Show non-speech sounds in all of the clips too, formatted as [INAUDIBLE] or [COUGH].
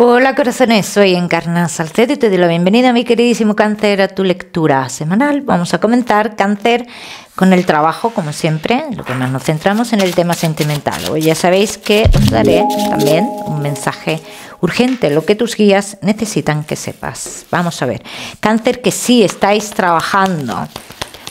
Hola corazones, soy Encarna Salcedo y te doy la bienvenida mi queridísimo cáncer a tu lectura semanal. Vamos a comentar cáncer con el trabajo, como siempre, lo que más nos centramos en el tema sentimental. Hoy ya sabéis que os daré también un mensaje urgente, lo que tus guías necesitan que sepas. Vamos a ver, cáncer que sí estáis trabajando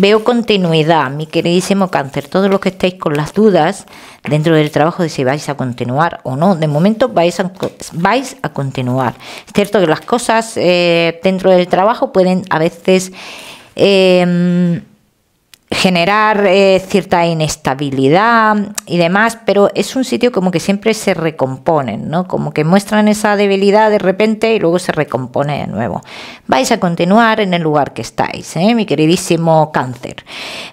Veo continuidad, mi queridísimo cáncer. Todo lo que estéis con las dudas dentro del trabajo de si vais a continuar o no, de momento vais a, vais a continuar. Es cierto que las cosas eh, dentro del trabajo pueden a veces... Eh, generar eh, cierta inestabilidad y demás, pero es un sitio como que siempre se recomponen, ¿no? Como que muestran esa debilidad de repente y luego se recompone de nuevo. Vais a continuar en el lugar que estáis, ¿eh? mi queridísimo cáncer.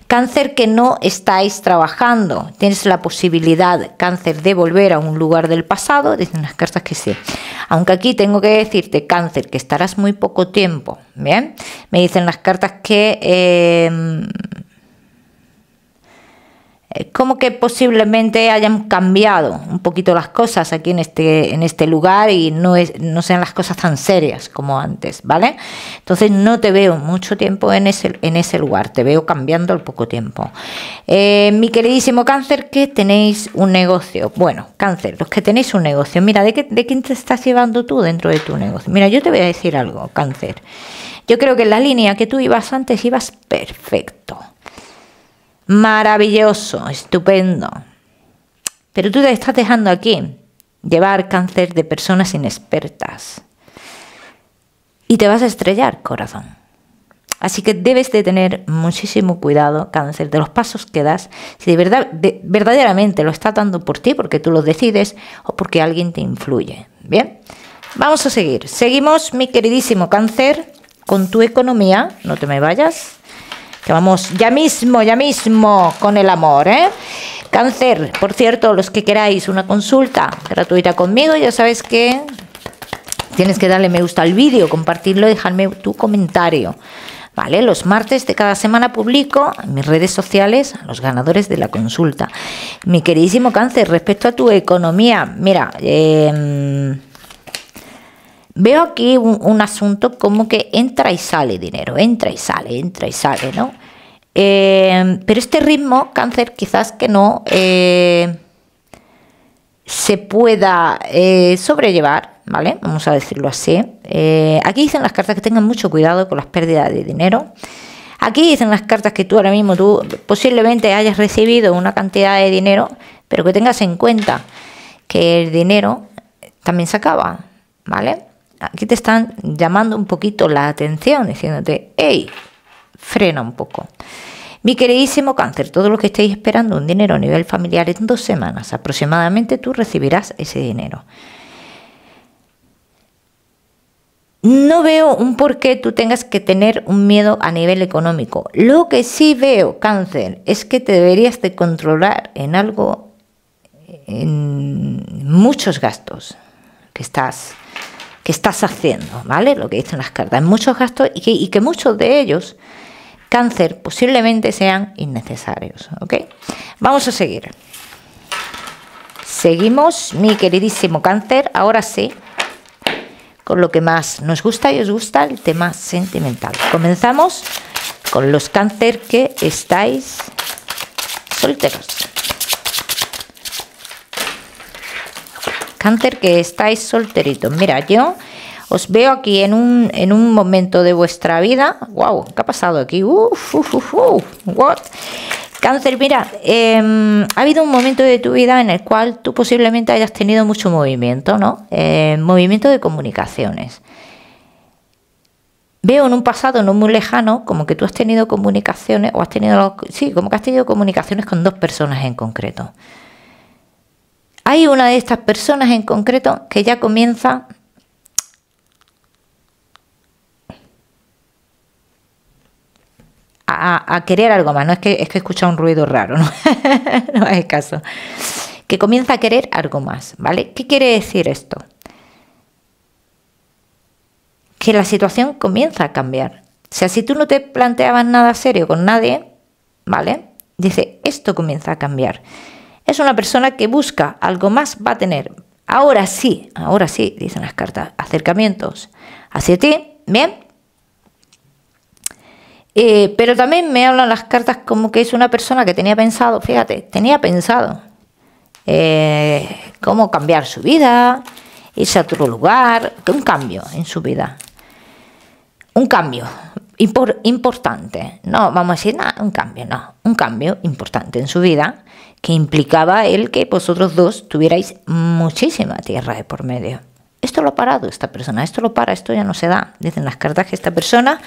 Cáncer que no estáis trabajando, tienes la posibilidad, cáncer, de volver a un lugar del pasado, dicen las cartas que sí. Aunque aquí tengo que decirte, cáncer, que estarás muy poco tiempo, ¿bien? Me dicen las cartas que... Eh, como que posiblemente hayan cambiado un poquito las cosas aquí en este, en este lugar y no, no sean las cosas tan serias como antes, ¿vale? Entonces no te veo mucho tiempo en ese, en ese lugar, te veo cambiando al poco tiempo. Eh, mi queridísimo cáncer, que tenéis un negocio. Bueno, cáncer, los que tenéis un negocio, mira, ¿de, qué, ¿de quién te estás llevando tú dentro de tu negocio? Mira, yo te voy a decir algo, cáncer. Yo creo que en la línea que tú ibas antes ibas perfecto maravilloso, estupendo. Pero tú te estás dejando aquí llevar cáncer de personas inexpertas. Y te vas a estrellar, corazón. Así que debes de tener muchísimo cuidado, cáncer, de los pasos que das, si de verdad, verdaderamente lo está dando por ti, porque tú lo decides, o porque alguien te influye. Bien, vamos a seguir. Seguimos, mi queridísimo cáncer, con tu economía, no te me vayas vamos ya mismo, ya mismo con el amor, ¿eh? Cáncer, por cierto, los que queráis una consulta gratuita conmigo, ya sabes que tienes que darle me gusta al vídeo, compartirlo, dejarme tu comentario. ¿Vale? Los martes de cada semana publico en mis redes sociales a los ganadores de la consulta. Mi queridísimo cáncer, respecto a tu economía, mira, eh, veo aquí un, asunto como que entra y sale dinero, entra y sale, entra y sale, ¿no? Eh, pero este ritmo, cáncer, quizás que no eh, se pueda eh, sobrellevar, ¿vale? Vamos a decirlo así. aquí dicen las cartas que tengan mucho cuidado con las pérdidas de dinero. Aquí dicen las cartas que tú ahora mismo tú posiblemente hayas recibido una cantidad de dinero, pero que tengas en cuenta que el dinero también se acaba, ¿vale? Aquí te están llamando un poquito la atención, diciéndote, hey, frena un poco. Mi queridísimo cáncer, todo lo que estéis esperando un dinero a nivel familiar en dos semanas aproximadamente tú recibirás ese dinero. No veo un por qué tú tengas que tener un miedo a nivel económico. Lo que sí veo, cáncer, es que te deberías de controlar en algo, en muchos gastos que estás que estás haciendo, ¿vale? Lo que dicen las cartas, muchos gastos y que, muchos de ellos, cáncer, posiblemente sean innecesarios, ¿ok? Vamos a seguir. Seguimos, mi queridísimo cáncer, ahora sí, con lo que más nos gusta y os gusta, el tema sentimental. Comenzamos con los cáncer que estáis solteros. Cáncer que estáis solteritos. Mira, yo os veo aquí en un, en un momento de vuestra vida. ¡Wow! ¿Qué ha pasado aquí? Uf, what? Cáncer, mira, em, ha habido un momento de tu vida en el cual tú posiblemente hayas tenido mucho movimiento, ¿no? Eh, movimiento de comunicaciones. Veo en un pasado no muy lejano como que tú has tenido comunicaciones, o has tenido, sí, como que has tenido comunicaciones con dos personas en concreto. Hay una de estas personas en concreto que ya comienza a, querer algo más. No es que, es que escucha un ruido raro, no, [LAUGHS] no es caso. Que comienza a querer algo más, ¿vale? ¿Qué quiere decir esto? Que la situación comienza a cambiar. O sea, si tú no te planteabas nada serio con nadie, ¿vale? Dice, esto comienza a cambiar. Es una persona que busca algo más, va a tener Ahora sí, ahora sí, dicen las cartas, acercamientos hacia ti, bien. Eh, pero también me hablan las cartas como que es una persona que tenía pensado, fíjate, tenía pensado eh, cómo cambiar su vida, irse a otro lugar, un cambio en su vida. Un cambio importante. No, vamos a decir, nada, un cambio, no, un cambio importante en su vida que implicaba el que vosotros dos tuvierais muchísima tierra de por medio. Esto lo ha parado esta persona, esto lo para, esto ya no se da. Dicen las cartas que esta persona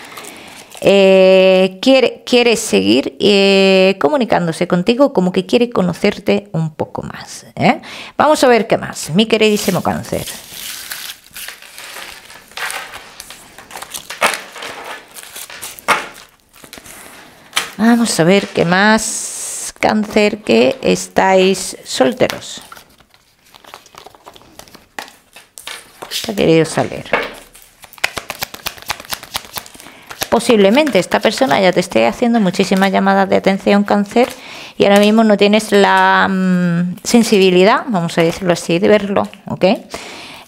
eh, quiere, quiere seguir eh, comunicándose contigo como que quiere conocerte un poco más. ¿eh? Vamos a ver qué más, mi queridísimo cáncer. Vamos a ver qué más, cáncer, que estáis solteros. ha querido salir. Posiblemente esta persona ya te esté haciendo muchísimas llamadas de atención cáncer y ahora mismo no tienes la mm, sensibilidad, vamos a decirlo así, de verlo, ¿ok?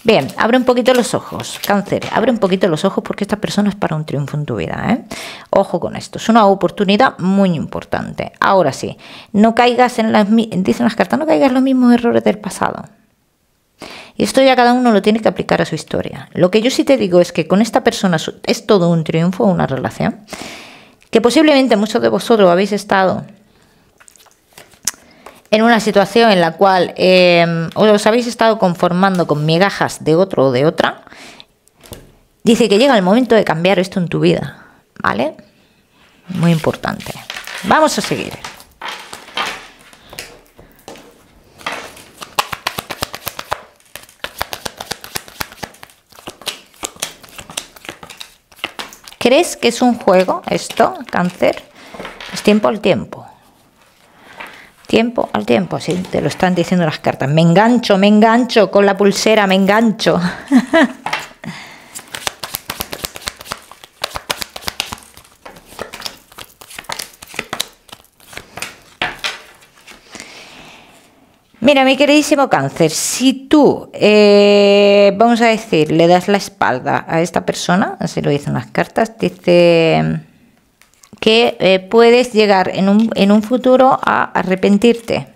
Bien, abre un poquito los ojos, cáncer, abre un poquito los ojos porque esta persona es para un triunfo en tu vida. ¿eh? Ojo con esto, es una oportunidad muy importante. Ahora sí, no caigas en las, dicen las cartas, no caigas en los mismos errores del pasado. Y esto ya cada uno lo tiene que aplicar a su historia. Lo que yo sí te digo es que con esta persona es todo un triunfo, una relación, que posiblemente muchos de vosotros habéis estado en una situación en la cual eh, os habéis estado conformando con migajas de otro o de otra, dice que llega el momento de cambiar esto en tu vida, ¿vale? Muy importante. Vamos a seguir. ¿Crees que es un juego esto, cáncer? Es tiempo al tiempo. Tiempo al tiempo, sí, te lo están diciendo las cartas. Me engancho, me engancho con la pulsera, me engancho. [LAUGHS] Mira, mi queridísimo cáncer, si tú, eh, vamos a decir, le das la espalda a esta persona, así lo dicen las cartas, dice que eh, puedes llegar en un, en un futuro a arrepentirte.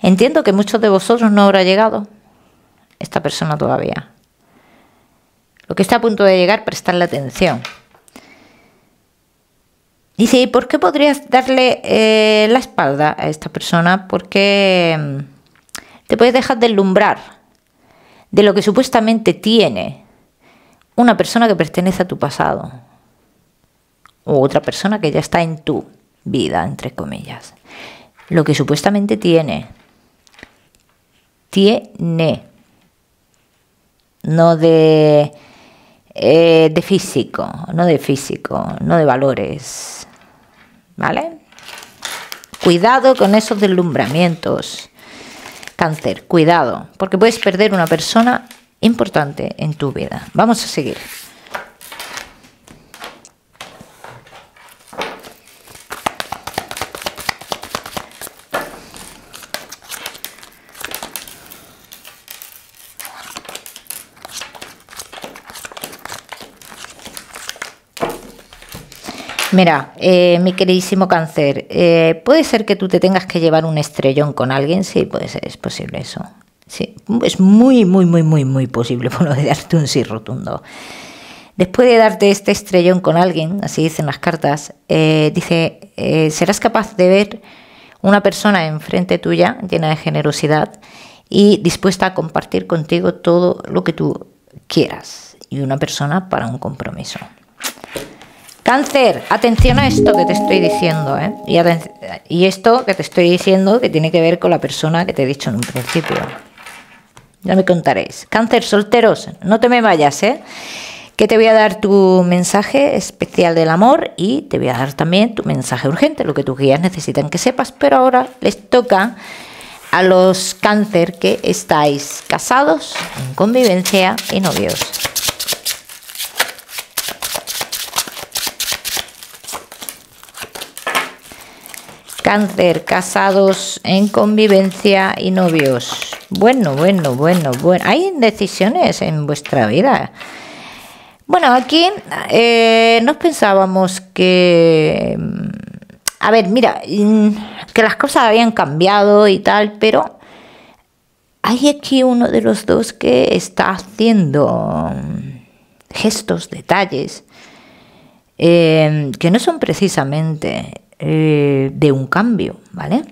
Entiendo que muchos de vosotros no habrá llegado esta persona todavía. Lo que está a punto de llegar, prestarle atención. Dice, ¿y por qué podrías darle eh, la espalda a esta persona? Porque mm, te puedes dejar deslumbrar de lo que supuestamente tiene una persona que pertenece a tu pasado o otra persona que ya está en tu vida, entre comillas. Lo que supuestamente tiene. Tiene. No de, eh, de físico, no de físico, no de valores. ¿Vale? Cuidado con esos deslumbramientos Cáncer, cuidado, porque puedes perder una persona importante en tu vida. Vamos a seguir. Mira, eh, mi queridísimo cáncer, eh, ¿puede ser que tú te tengas que llevar un estrellón con alguien? Sí, puede ser, es posible eso. Sí, es muy, muy, muy, muy, muy posible, [LAUGHS] por no de darte un sí rotundo. Después de darte este estrellón con alguien, así dicen las cartas, eh, dice, serás capaz de ver una persona enfrente tuya llena de generosidad y dispuesta a compartir contigo todo lo que tú quieras y una persona para un compromiso. Cáncer, atención a esto que te estoy diciendo, ¿eh? Y, esto que te estoy diciendo que tiene que ver con la persona que te he dicho en un principio. Ya me contaréis. Cáncer, solteros, no te me vayas, ¿eh? Que te voy a dar tu mensaje especial del amor y te voy a dar también tu mensaje urgente, lo que tus guías necesitan que sepas, pero ahora les toca a los cáncer que estáis casados, en convivencia y novios. Cáncer, casados en convivencia y novios. Bueno, bueno, bueno, bueno. Hay indecisiones en vuestra vida. Bueno, aquí eh, nos pensábamos que... Mm, a ver, mira, mm, que las cosas habían cambiado y tal, pero hay aquí uno de los dos que está haciendo mm, gestos, detalles, eh, que no son precisamente eh, de un cambio, ¿vale?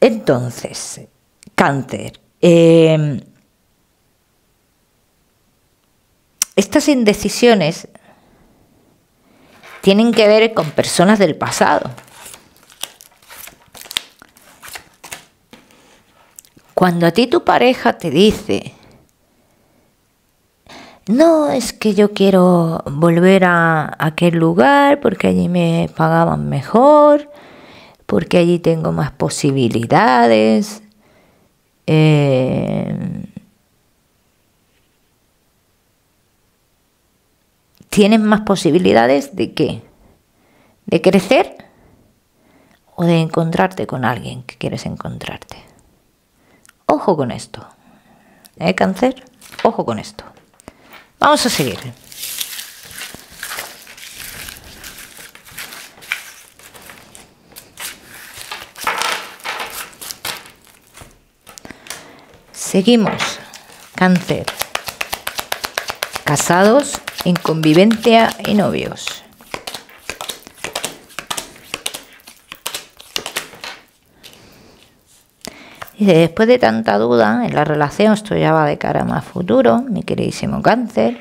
Entonces, cáncer. Eh, estas indecisiones tienen que ver con personas del pasado. Cuando a ti tu pareja te dice, no, es que yo quiero volver a aquel lugar porque allí me pagaban mejor, porque allí tengo más posibilidades. Eh, ¿Tienes más posibilidades de qué? ¿De crecer o de encontrarte con alguien que quieres encontrarte? Ojo con esto. ¿Eh, cáncer? Ojo con esto. Vamos a seguir. Seguimos. Cáncer. Casados, en convivencia y novios. Y después de tanta duda en la relación, esto ya va de cara más futuro, mi queridísimo cáncer.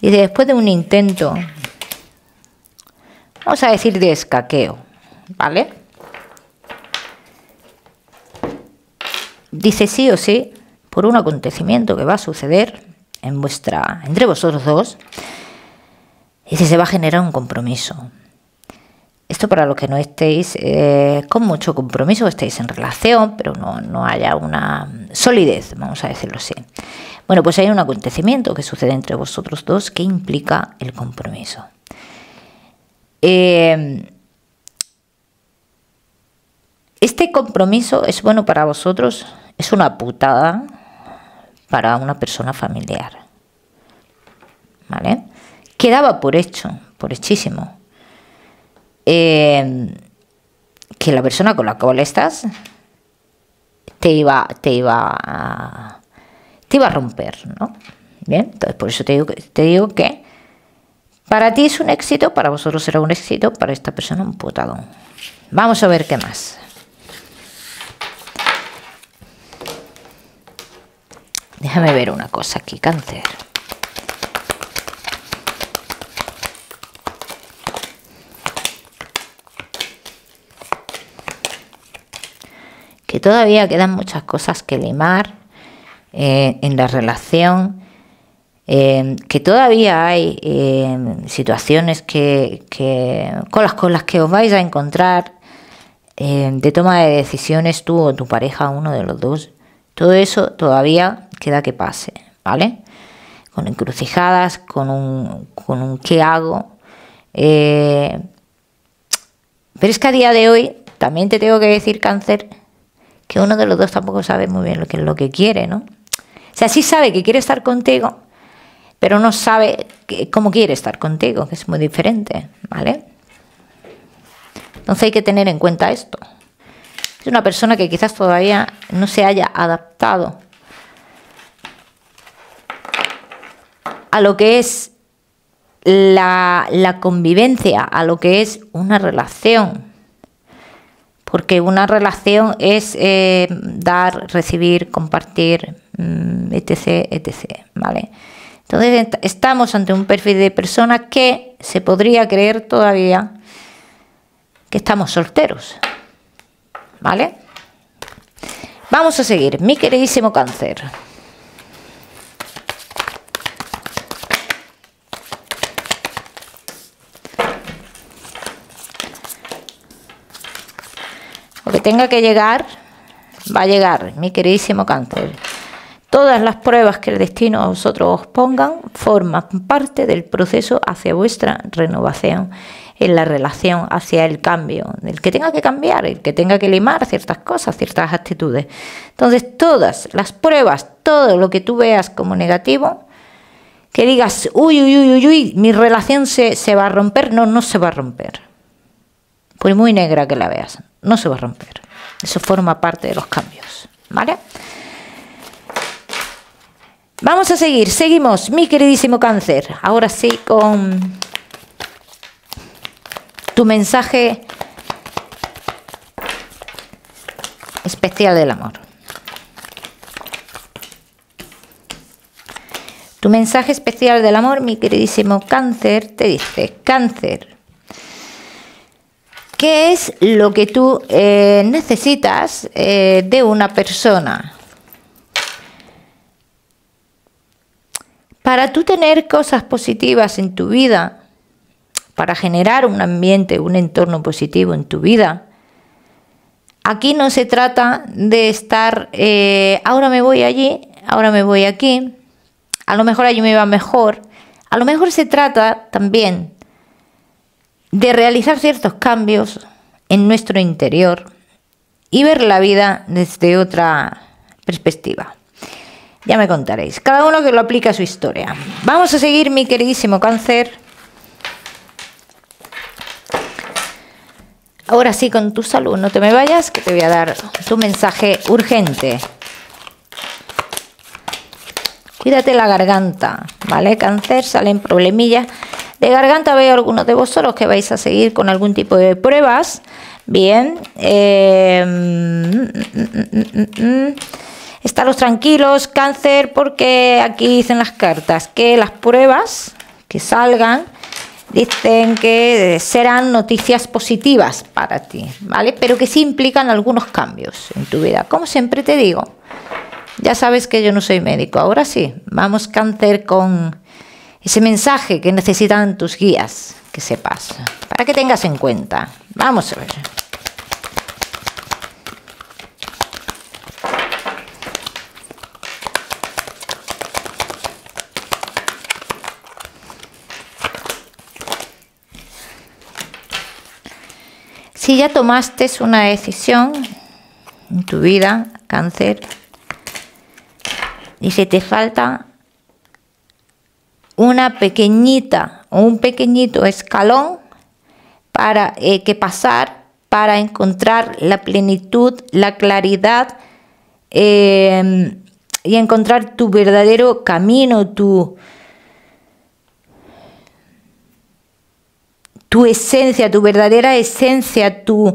Y después de un intento, vamos a decir de escaqueo, ¿vale? Dice sí o sí, por un acontecimiento que va a suceder en vuestra, entre vosotros dos, dice se va a generar un compromiso. Para los que no estéis eh, con mucho compromiso, estéis en relación, pero no, haya una solidez, vamos a decirlo así. Bueno, pues hay un acontecimiento que sucede entre vosotros dos que implica el compromiso. Eh, este compromiso es bueno para vosotros, es una putada para una persona familiar. ¿Vale? Quedaba por hecho, por hechísimo eh, que la persona con la que estás te iba, te iba te iba a romper, ¿no? Bien, entonces por eso te digo, te digo que para ti es un éxito, para vosotros será un éxito, para esta persona un putadón. Vamos a ver qué más. Déjame ver una cosa aquí, cáncer. Todavía quedan muchas cosas que limar eh, en la relación, eh, que todavía hay eh, situaciones que, con, las, con que os vais a encontrar de toma de decisiones tú o tu pareja, uno de los dos. Todo eso todavía queda que pase, ¿vale? Con encrucijadas, con un, con un qué hago. pero es que a día de hoy, también te tengo que decir, cáncer, que uno de los dos tampoco sabe muy bien lo que lo que quiere, ¿no? O sea, sí sabe que quiere estar contigo, pero no sabe cómo quiere estar contigo, que es muy diferente, ¿vale? Entonces hay que tener en cuenta esto. Es una persona que quizás todavía no se haya adaptado a lo que es la convivencia, a lo que es una relación porque una relación es eh, dar, recibir, compartir, mm, etc., etc., ¿vale? Entonces estamos ante un perfil de persona que se podría creer todavía que estamos solteros, ¿vale? Vamos a seguir, mi queridísimo cáncer. Tenga que llegar, va a llegar, mi queridísimo cáncer. Todas las pruebas que el destino a vosotros os pongan forman parte del proceso hacia vuestra renovación en la relación hacia el cambio, el que tenga que cambiar, el que tenga que limar ciertas cosas, ciertas actitudes. Entonces, todas las pruebas, todo lo que tú veas como negativo, que digas, uy, uy, uy, uy, uy mi relación se, se va a romper, no, no se va a romper. Por muy negra que la veas, no se va a romper. Eso forma parte de los cambios, ¿vale? Vamos a seguir, seguimos, mi queridísimo cáncer. Ahora sí con tu mensaje especial del amor. Tu mensaje especial del amor, mi queridísimo cáncer, te dice, cáncer, ¿qué es lo que tú eh, necesitas eh, de una persona? Para tú tener cosas positivas en tu vida, para generar un ambiente, un entorno positivo en tu vida, aquí no se trata de estar, eh, ahora me voy allí, ahora me voy aquí, a lo mejor allí me va mejor, a lo mejor se trata también de realizar ciertos cambios en nuestro interior y ver la vida desde otra perspectiva. Ya me contaréis. Cada uno que lo aplica a su historia. Vamos a seguir, mi queridísimo cáncer. Ahora sí, con tu salud, no te me vayas, que te voy a dar tu mensaje urgente. Cuídate la garganta, ¿vale? Cáncer, salen problemillas. De garganta veo algunos de vosotros que vais a seguir con algún tipo de pruebas. Bien. Eh, Estaros tranquilos, cáncer, porque aquí dicen las cartas que las pruebas que salgan dicen que serán noticias positivas para ti, ¿vale? Pero que sí implican algunos cambios en tu vida. Como siempre te digo, ya sabes que yo no soy médico. Ahora sí, vamos cáncer con ese mensaje que necesitan tus guías, que sepas, para que tengas en cuenta. Vamos a ver. Si ya tomaste una decisión en tu vida, cáncer, y se te falta una pequeñita o un pequeñito escalón para eh, que pasar para encontrar la plenitud, la claridad eh, y encontrar tu verdadero camino, tu, tu esencia, tu verdadera esencia, tu,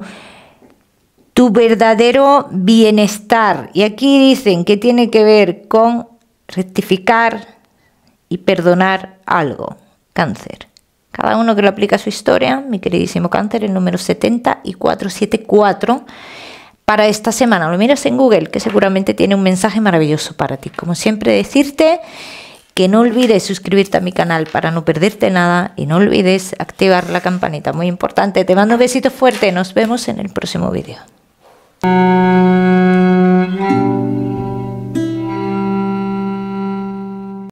tu verdadero bienestar. Y aquí dicen que tiene que ver con rectificar y perdonar algo. Cáncer. Cada uno que lo aplica a su historia, mi queridísimo cáncer, el número 70 y 474 para esta semana. Lo miras en Google, que seguramente tiene un mensaje maravilloso para ti. Como siempre, decirte que no olvides suscribirte a mi canal para no perderte nada y no olvides activar la campanita, muy importante. Te mando un besito fuerte, nos vemos en el próximo vídeo.